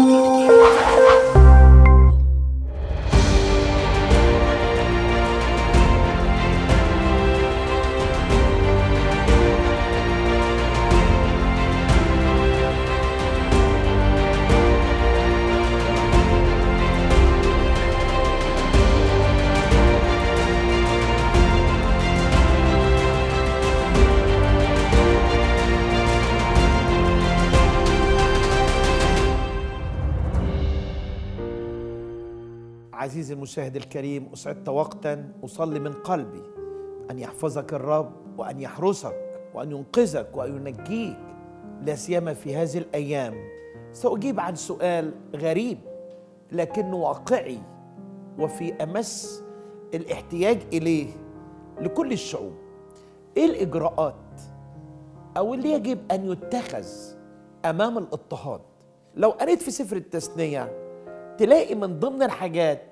Oh. عزيزي المشاهد الكريم أسعدت وقتا أصلي من قلبي. أن يحفظك الرب وأن يحرسك وأن ينقذك وأن ينجيك. لا سيما في هذه الأيام. سأجيب عن سؤال غريب لكنه واقعي وفي أمس الاحتياج إليه لكل الشعوب. إيه الإجراءات أو اللي يجب أن يتخذ أمام الاضطهاد؟ لو قريت في سفر التثنية تلاقي من ضمن الحاجات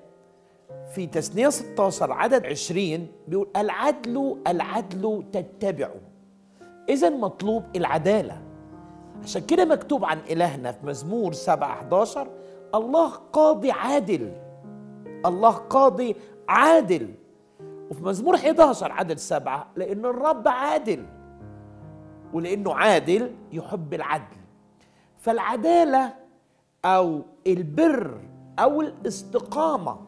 في تثنية 16 عدد 20 بيقول العدل العدل تتبعه. إذا مطلوب العدالة. عشان كده مكتوب عن إلهنا في مزمور 7 11 الله قاضي عادل. الله قاضي عادل. وفي مزمور 11 عدد 7 لأن الرب عادل. ولأنه عادل يحب العدل. فالعدالة أو البر أو الاستقامة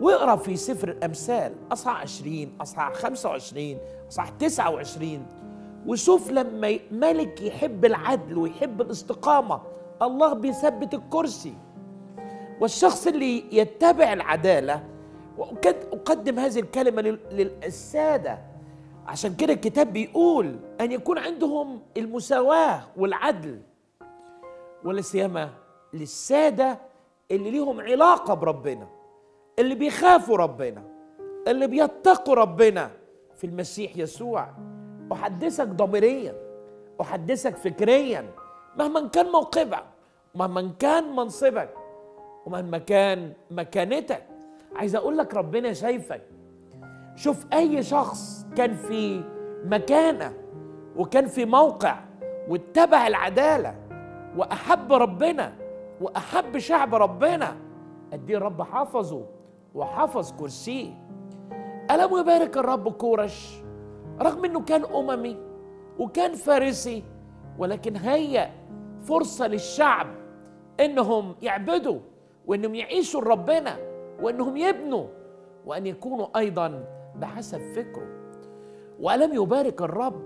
واقرأ في سفر الأمثال أصحاح 20 أصحاح 25 أصحاح 29 وشوف لما ملك يحب العدل ويحب الاستقامة الله بيثبت الكرسي. والشخص اللي يتبع العدالة وأقدم هذه الكلمة للسادة عشان كده الكتاب بيقول أن يكون عندهم المساواة والعدل. ولا سيما للسادة اللي ليهم علاقة بربنا. اللي بيخافوا ربنا اللي بيتقوا ربنا في المسيح يسوع. أحدثك ضميريا أحدثك فكريا مهما كان موقفك مهما كان منصبك ومهما كان مكانتك. عايز أقول لك ربنا شايفك. شوف أي شخص كان في مكانة وكان في موقع واتبع العدالة وأحب ربنا وأحب شعب ربنا قد إيه الرب حفظه وحفظ كرسيه ألم يبارك الرب كورش؟ رغم إنه كان أممي وكان فارسي ولكن هيأ فرصة للشعب إنهم يعبدوا وإنهم يعيشوا لربنا وإنهم يبنوا وأن يكونوا أيضا بحسب فكره. وألم يبارك الرب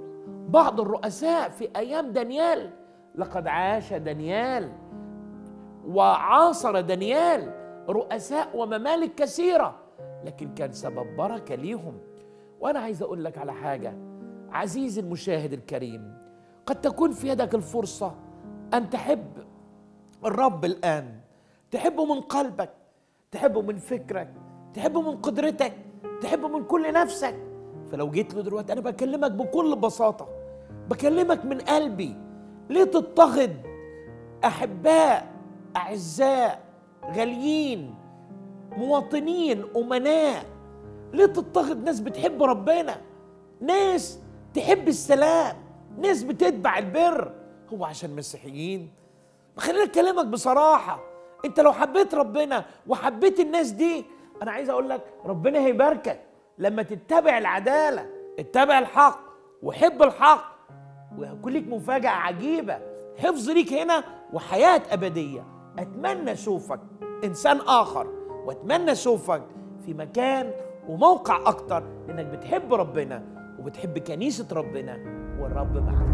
بعض الرؤساء في أيام دانيال. لقد عاش دانيال وعاصر دانيال. رؤساء وممالك كثيرة. لكن كان سبب بركة ليهم. وأنا عايز أقول لك على حاجة. عزيزي المشاهد الكريم قد تكون في يدك الفرصة أن تحب الرب الآن. تحبه من قلبك تحبه من فكرك تحبه من قدرتك تحبه من كل نفسك. فلو جيت له دلوقتي أنا بكلمك بكل بساطة. بكلمك من قلبي. ليه تضطهد أحباء أعزاء غاليين مواطنين أمناء. ليه تضطهد ناس بتحب ربنا. ناس تحب السلام. ناس بتتبع البر. هو عشان مسيحيين؟ خلينا اكلمك بصراحة. أنت لو حبيت ربنا وحبيت الناس دي أنا عايز أقول لك ربنا هيباركك. لما تتبع العدالة اتبع الحق وحب الحق. وهيكون ليك مفاجأة عجيبة. حفظ ليك هنا وحياة أبدية. أتمنى أشوفك إنسان آخر وأتمنى أشوفك في مكان وموقع أكتر لأنك بتحب ربنا وبتحب كنيسة ربنا والرب معك.